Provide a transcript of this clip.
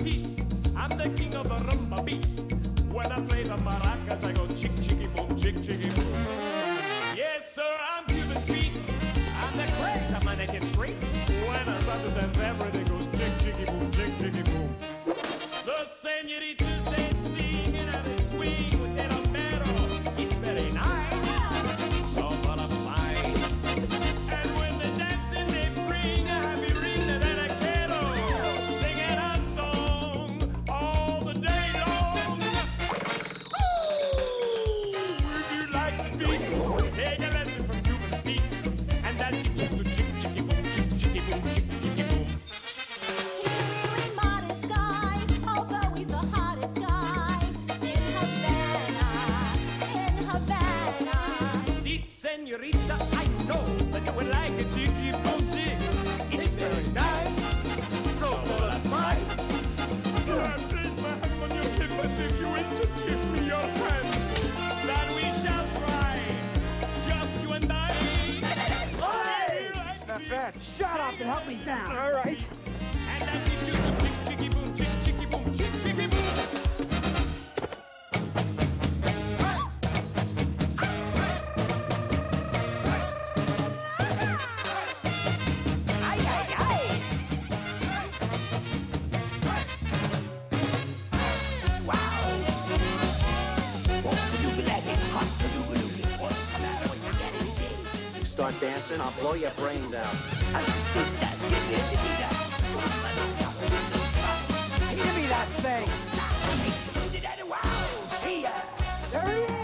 I'm the king of the rumba beat. When I play the maracas, I go chick chicky boom, chick chicky boom. Yes, sir, I'm Cuban Pete. I'm the craze, I'm a naked freak. When I start to dance, everything goes chick chicky boom, chick chicky boom. The senoritas like a cheeky. It's very nice. So full of spice. My if you will just give me your hand, then we shall try. Just you and I. Hey! Shut up and help me down. All right. start dancing, I'll blow your brains out. Give me that thing. See ya. There he is.